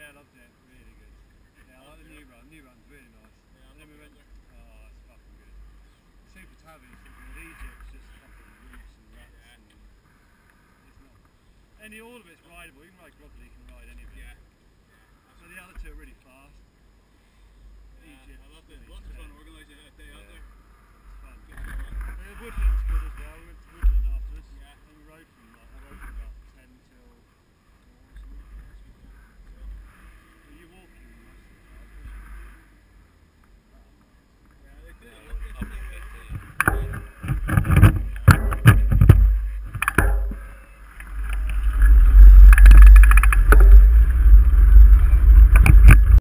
Yeah, I loved it. Really good. Yeah, I like the new run. New run's really nice. Yeah, I then we love went. Oh, it's fucking good. Super Tabby, something Egypt's just fucking roots and rats Yeah. and it's not. Any all of it's rideable. You can ride Grobbly, you can ride any